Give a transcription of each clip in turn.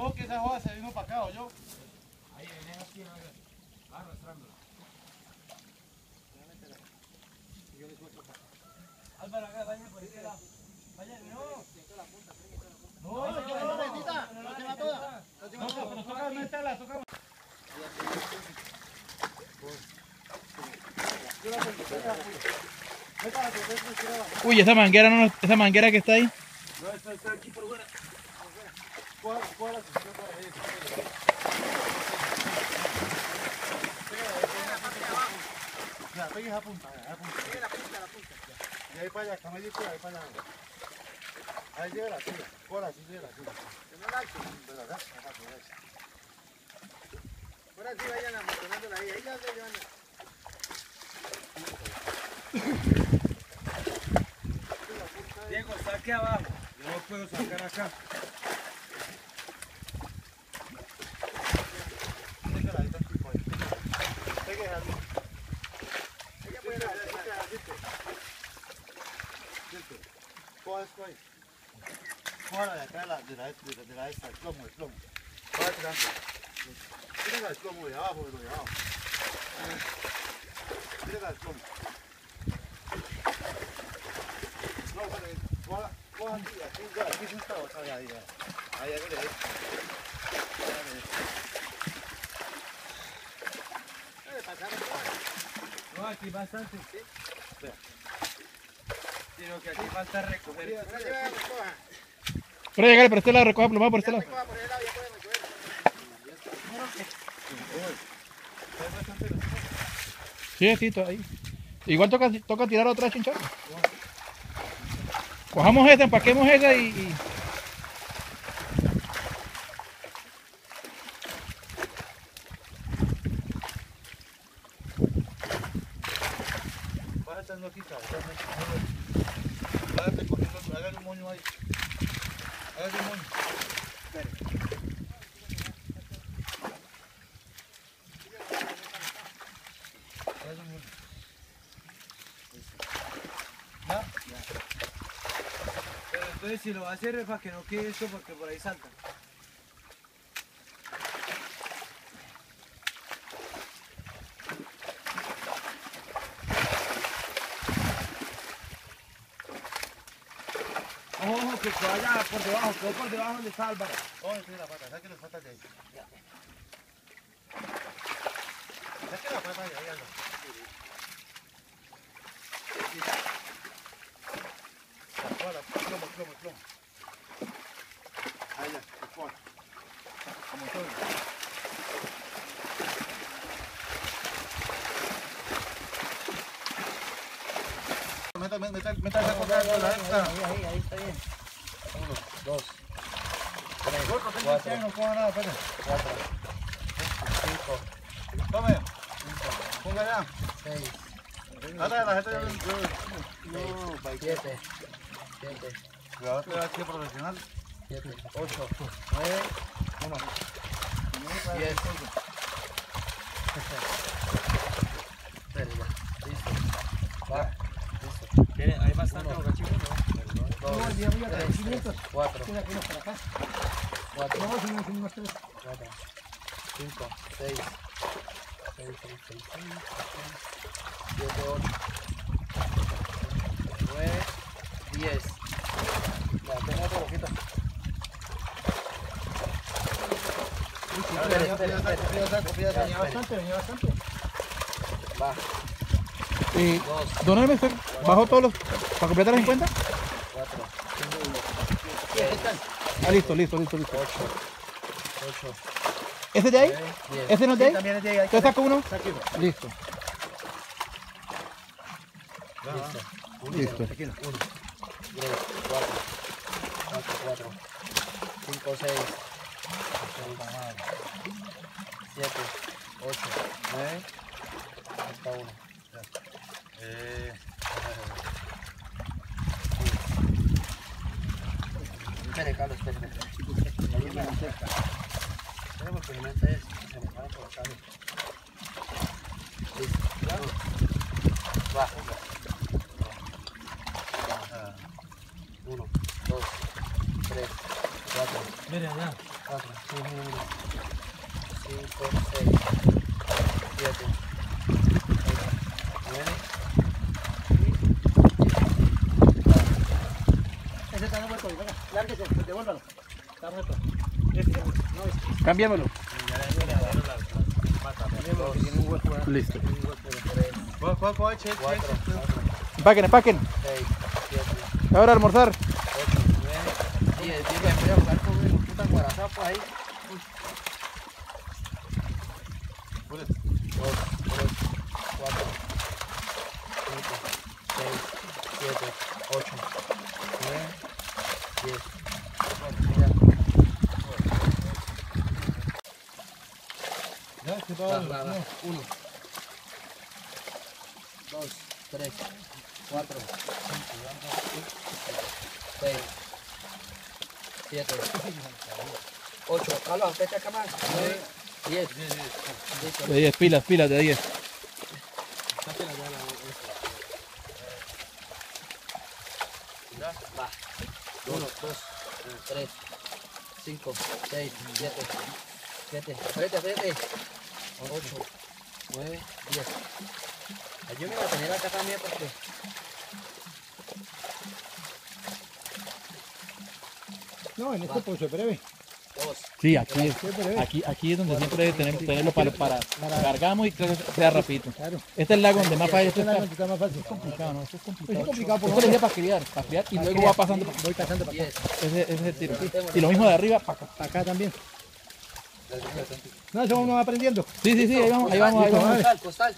No, que esa joda se vino para acá, ¿o yo? Ahí viene así, arrastrándola. Álvaro, acá, vaya por este lado. Vaya, no. No, No, no, no, Betita, no se va toda. No se va No, pero toca meterla, toca. Uy, esa manguera no, esa manguera que está ahí. No, está, está aquí por fuera. ¿Cuál, cuál la sesión para ahí? Ya, pegue esa punta, esa punta. Pegue la punta, la punta. Y ahí para allá, camellito, ahí para allá. Ahí llega la silla. Por así llega la. Que no la alce. Pero acá, acá, por ahí. Ahora sí vayan amontonándola ahí. Ahí la Joana. Diego, saque abajo. Yo no puedo sacar acá. Pégala ahí, está aquí, por ahí. Pegue esa luz. Ella puede la alce. Siente. Coja esto ahí. Coja de acá, de la, de la, esta, el plomo, el plomo. Coja tirando. Tírala el plomo de abajo, de abajo. Tírala el plomo. No, pero coja, coja aquí, aquí, aquí sentado, ahí, ahí, ahí. Ahí, ahí, ahí. No, aquí bastante. Sino que aquí falta recoger. Ahora sí. Pero llegar por este lado, recoja por este lado. Sí, sí, ahí. Igual toca, toca tirar otra chinchorra. Cojamos esa, empaquemos esa y... y- Baja esta loquita, Hágate cogiendo, hágale un moño ahí. Pero entonces si lo va a hacer es para que no quede esto porque por ahí salta. Ojo, ojo, que vaya por debajo, quedó por debajo donde está Álvaro. Vamos a la pata, saque las patas de ahí. Saque la pata de ahí, Álvaro. Plomo, plomo, plomo. Ahí ya. Como todo. Meta, meta, meta, meta esa cosa de la esta. ahí, ahí está bien. Uno, dos, tres, cuatro, no coja nada, espera. Cuatro, cinco, Tome, ponga allá. seis, Ahora la gente ya lo no, siete, siete, Cuidado aquí profesional. siete, ocho, nueve, Uno. diez. Espera ya, listo. Va, listo. Hay bastante boca chica, Dos, tres, cuatro, cuatro, cuatro, cinco, seis, seis, seis, seis, seis, siete, ocho, nueve, diez. Ya, tengo otro poquito. Espera, espera, espera. Va, y dos, ¿Don Hermes, bajo todos los... para completar las 50? cuatro, Ah, listo, listo, listo, listo. ocho, ocho, ¿Ese de ahí? diez. ¿Ese no es de ahí? También es de ahí. ¿Usted saca uno? Listo. Listo. Listo. Uno, tres, cuatro, cuatro, cuatro, cinco, seis, seis, siete, ocho, nueve, hasta uno. Eh, Espere, Carlos, espere, espere. Ayúdame a hacer. Espere, porque mente es, se me para por acá. Listo. ¿Ya? Va. Uno, dos, tres, cuatro, Mire allá. 4, 5, 6, 7, 9, Ese está muerto, venga, lárguese, devuélvalo. Está muerto. Este, no, este. Cambiémoslo. Tenemos que tiene un hueco, ¿verdad? Listo. Tiene un hueco, ¿verdad? ¿Cuál, cuál, cuál? Che, che. 4, 4, Empaquen, empaquen. 6, 7, Ahora a almorzar. 8, 9, 10. Digo, me voy a jugar con un puta guarazao por ahí. Pule. 2, 3, 4, 5, 6, 7, 8, 9, 10. Mira, Que va, va, va. 1, 2, 3, 4, 5, 6, 7, 8. Carlos, acá más. 9, 10. Listo. De 10, pilas, pilas de 10. Va. 1, 2, 3, 5, 6, 7, 7, espérate, espérate. 8, 9, 10. Ayúdame a tener acá también porque. No, en este pozo, breve. 2, Sí, aquí es. Breve. Aquí, aquí es donde siempre debe tener, tenerlo para, para, cargamos y que sea rapidito. Claro. Este es el lago donde más falla. Esto Este es está más fácil. complicado, ¿no? Esto es complicado. Es complicado por Esto lo decía para criar, para criar y luego va pasando. Voy pasando para acá. 10. Ese, ese es el tiro. Y lo mismo de arriba para acá. Para acá también. No, eso uno va aprendiendo. Sí, sí, sí, ahí vamos, ahí vamos, ahí vamos. Costal, costal.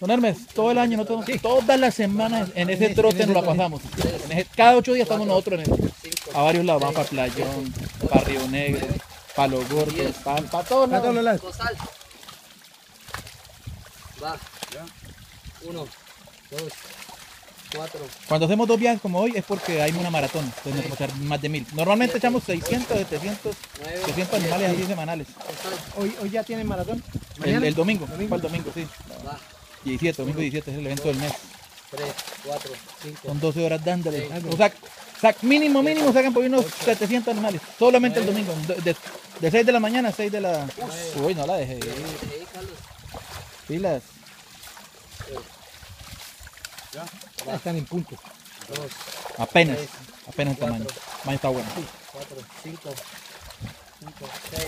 Don Hermes, todo el año, no todo- todas las semanas en ese trote nos la pasamos. En ese- cada ocho días estamos nosotros en el, 5, a varios lados. Vamos para Playón, para Río Negro, para Los Gordos, para, para todos Para todos lados. costal. Va. 1, 2, 4, Cuando hacemos dos viajes como hoy es porque hay una maratón, entonces nos echar más de mil. Normalmente echamos 600, 700, 9, 700 animales así semanales. Hoy, hoy ya tienen maratón. El, el domingo, Domingo. ¿cuál domingo? Sí. Va. 17, domingo 17 es el evento del mes. 3, 4, 5, Son 12 horas dándole. O sea, sac- mínimo, mínimo sacan por unos 700 animales. Solamente el domingo. De, de, de 6 de la mañana a 6 de la... Uy, no la dejé. Pilas. Ya están en punto. 2, Apenas. Apenas el tamaño. Cuatro. Tamaño está bueno. 4, 5, 5, 6,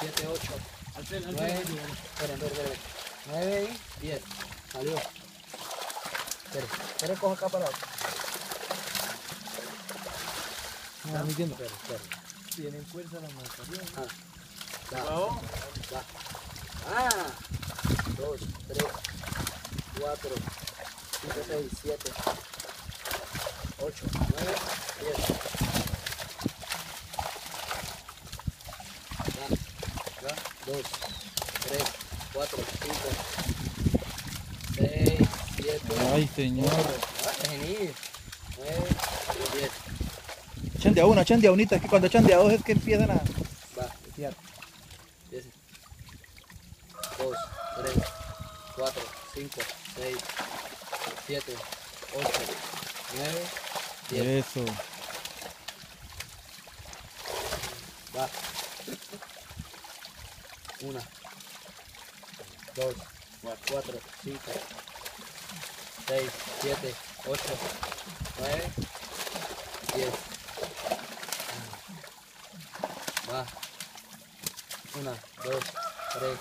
7, 8, 9, espera, espera, espera. 9 y 10. Salió. Espera, espera, cojo acá para. No, no entiendo. Espera, espera. Tienen fuerza la marcación. Ah, va, va. Ah, 2, 3, 4, 5, 6, 7, 8, 9, 10. Va, 2, 3, 4, 5, 6, 7, Ay, señor. 9, 10. Echan de a uno, echan de a unita. Es que cuando echan de a dos es que empiezan a... Va, Fiar. 10, 2, 3, 4, 5, 6, 7, 8, 9, 10. Eso. Va. 1, 2, 4, 5, 6, 7, 8, 9, 10. Va. 1, 2, 3,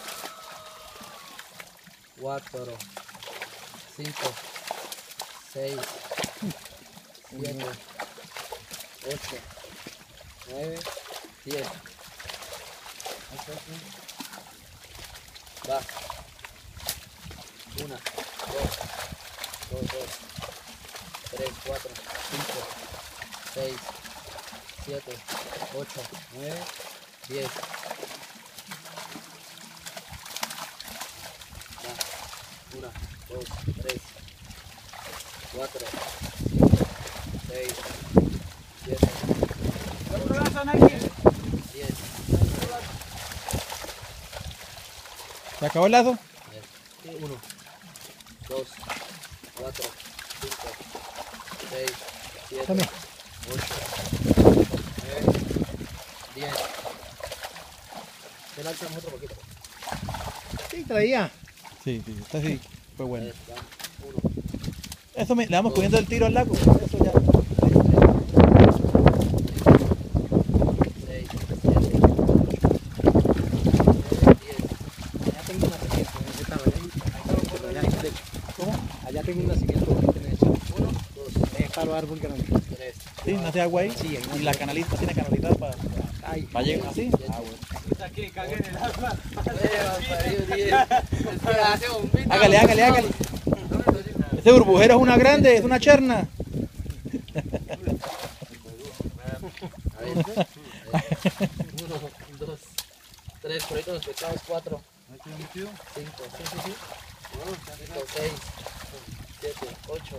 4, 5, 6, 7, 8, 9, 10. Va. 1, 2, 2, 2, 3, 4, 5, 6, 7, 8, 9, 10. Va. 1, 2, 3, 4, 5, 6, 7, 10. ¿Se acabó el lazo? 1, 2, 4, 5, 6, 7, Tome. 8, 9, El alza otro poquito. Sí, traía. Sí, sí, está así. Fue bueno. Eso me, le vamos cogiendo el tiro al lago. Eso ya. Allá tengo una siguiente. Uno, dos, es palo árbol grande. Tres. Sí, no hace agua ahí. Sí, en Y la canalita tiene canalidad para Ay, para llegar así. Ah, bueno. Está que cague en el agua. Hágale, hágale, hágale. Ese burbujero es una grande, es una cherna. Uno, dos, tres, por ahí los pescados, cuatro, cinco. Cinco, seis, siete, ocho,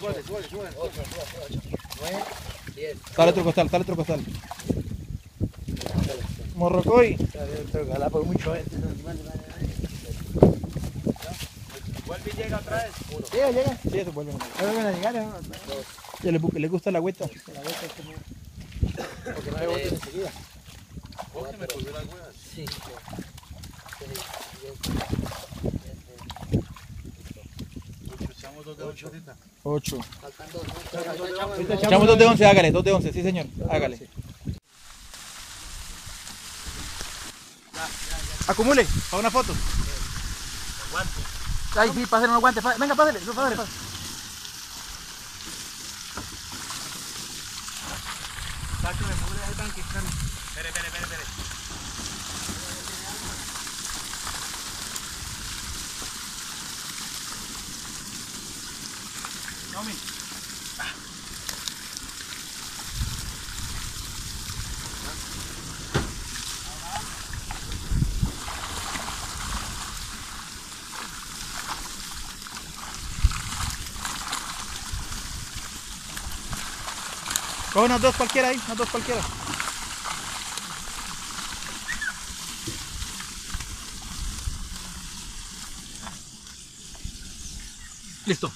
ocho, ocho, nueve, diez. Sale otro costal, sale otro costal. Morrocoy. Vuelve y llega otra vez. Uno, Llega, llega. Sí, eso vuelve. Vuelven a llegar. ¿eh? dos, Ya le, gusta la agüita. porque no hay botes enseguida. Cinco, seis, siete, Echamos dos de ocho. 8. faltan dos, ¿no? Echamos- Echamos dos de 11, hágale, dos de 11, sí señor, hágale. Acumule, para una foto. Ay, sí, pásenle unos guantes. Venga, pásale, pásale, pásale. Tacho, me mueve ese tanque. Espere, espere, espere, espere. Tommy. Coge unas dos cualquiera ahí, unas dos cualquiera. Listo.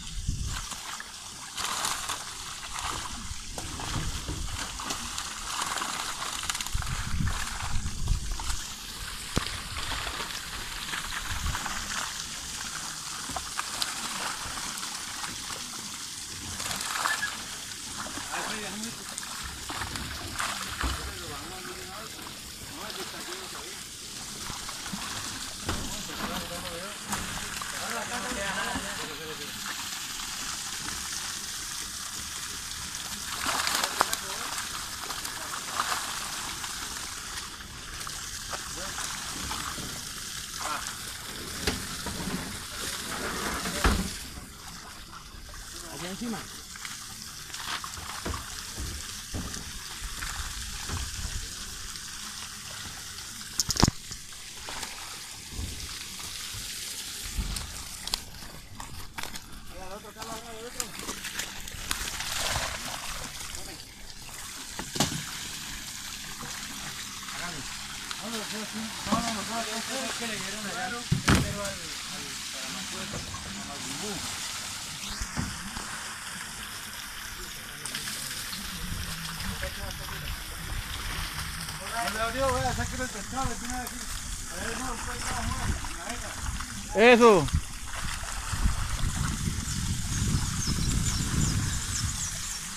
Eso.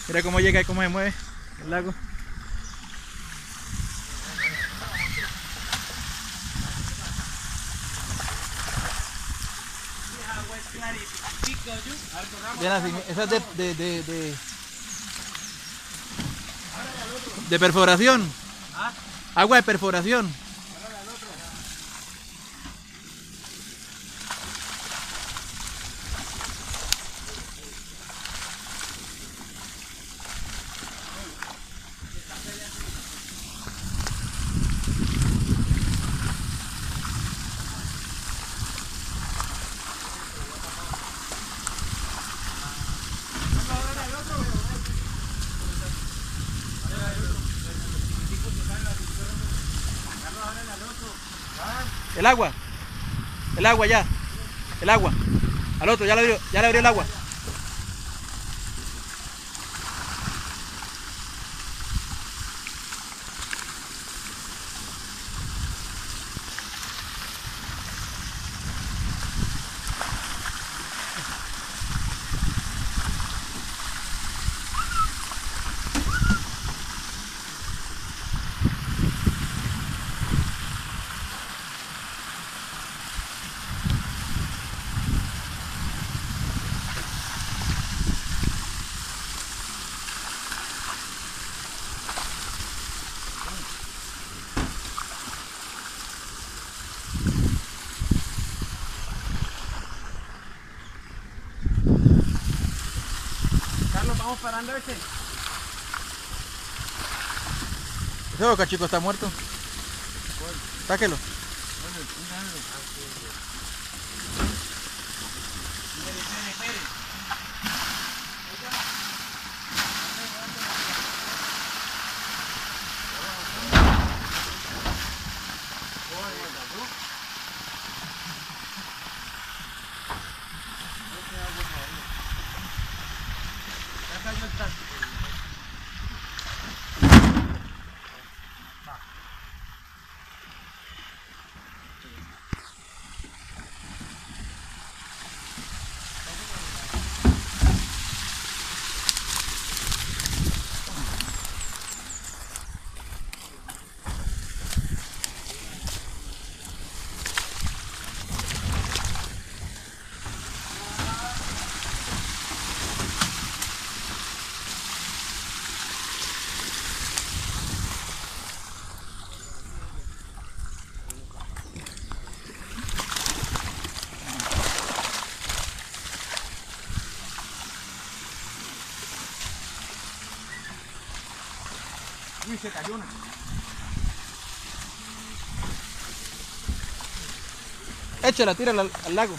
Mira cómo llega y cómo se mueve el lago. Bien esa es de, de, de, de perforación. Agua de perforación. El agua. El agua ya. El agua. Al otro, ya le abrió, ya le abrió el agua. Vamos parando ese. Ese boca chico está muerto. Sáquelo. Espere, espere, espere. Ya cayó el tazo. Uy, se cayó una. Échala, tírala al, al lago.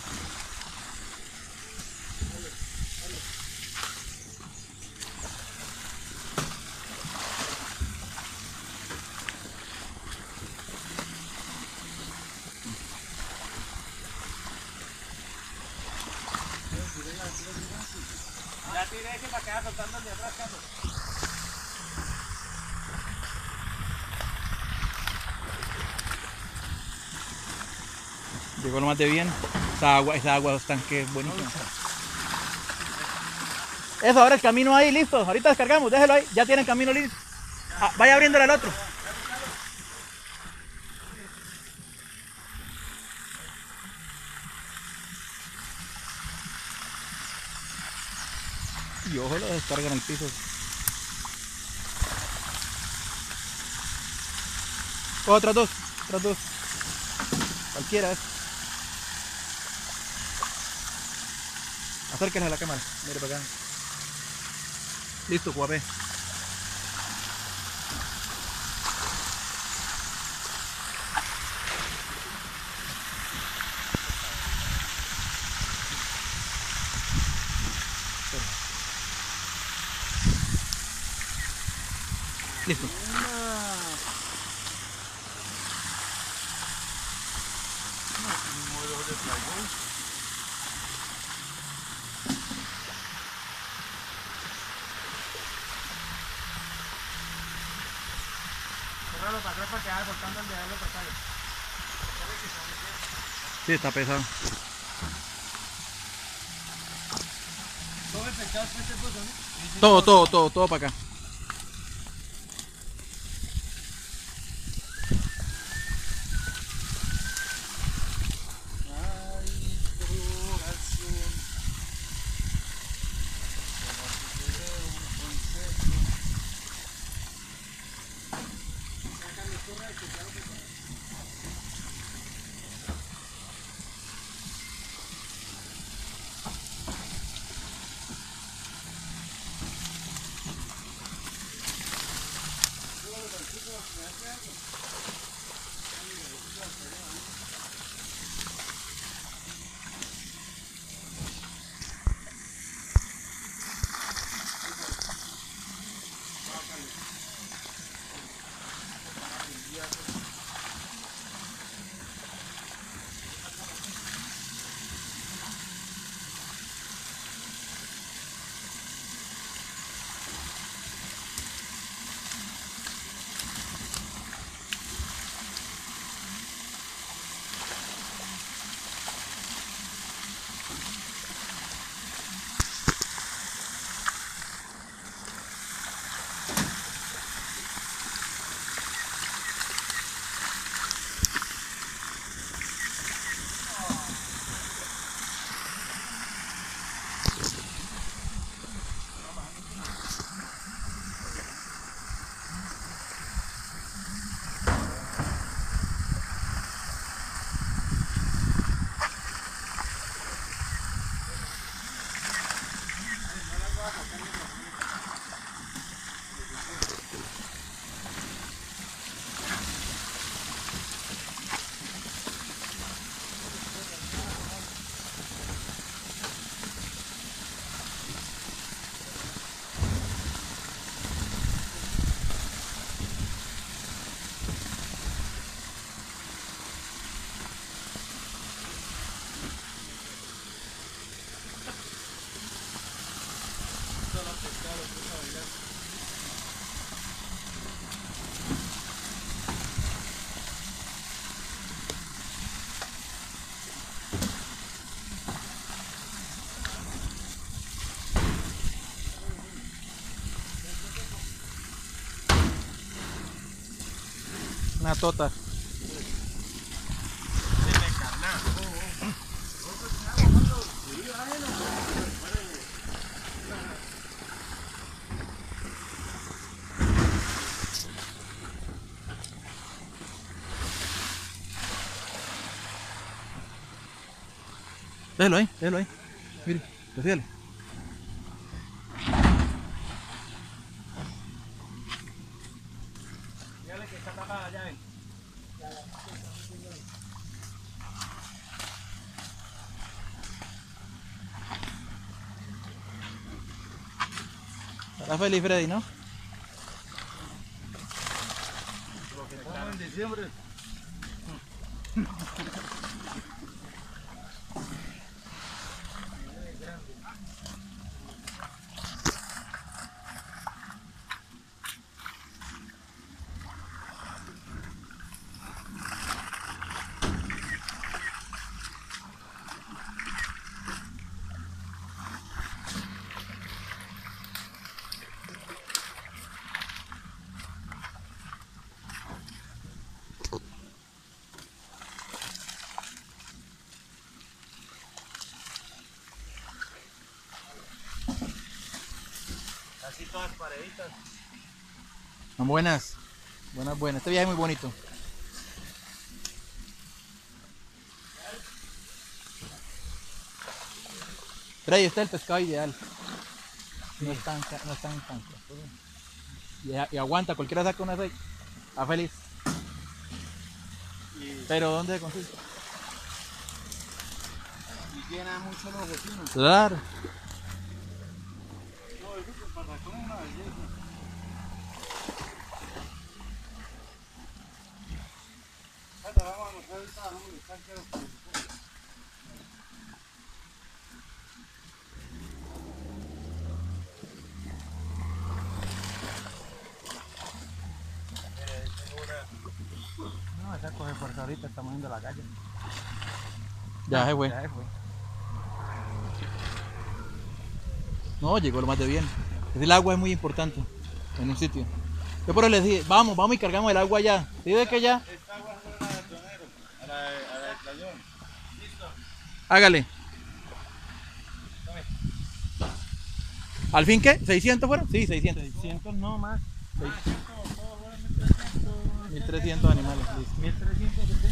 Ya tiré ese para quedar soltando el de atrás, Carlos. Llegó lo más bien. Esa agua, esa agua es tanque buenísima. Eso, ahora el camino ahí, listo. Ahorita descargamos, déjelo ahí. Ya tienen camino listo. Ah, vaya abriéndole al otro. Y ojo, lo descarga en el piso. Otras dos, otras dos. Cualquiera. Acérquense a la cámara. Mire para acá. Listo, guapé. Listo. Cerralo para atrás para quedar soltando el de atrás para acá. Sí, está pesado. Todo todo, todo, todo para acá. Una tota. Déjalo ahí, déjalo ahí. Mire, fíjale. Dígale que está tapada ya, ven. Está feliz Freddy, ¿no? Estamos en diciembre. Casi todas pareditas. Son buenas. Buenas, buenas. Este viaje es muy bonito. Freddy, este es el pescado ideal. No es tan, no es tan, y, aguanta, cualquiera saca una 6. Está feliz. Pero ¿dónde se consigue? Y llena mucho los vecinos. Claro. No, eso que para con una belleza. Anda, vamos a mostrar esta, hombre, están caros. No, esa coge fuerza ahorita, estamos yendo a la calle. Ya se fue. Ya se fue. No, llegó lo más de bien. El agua es muy importante en un sitio. Yo por eso les dije, vamos, vamos y cargamos el agua allá. ¿Sí ve que ya? Esta agua es a la de tonero, a la, de- a la playón. Listo. Hágale. ¿Al fin qué? ¿600 fueron? Sí, 600. 600 no más. 1300 animales. listo. 1370, como 1370.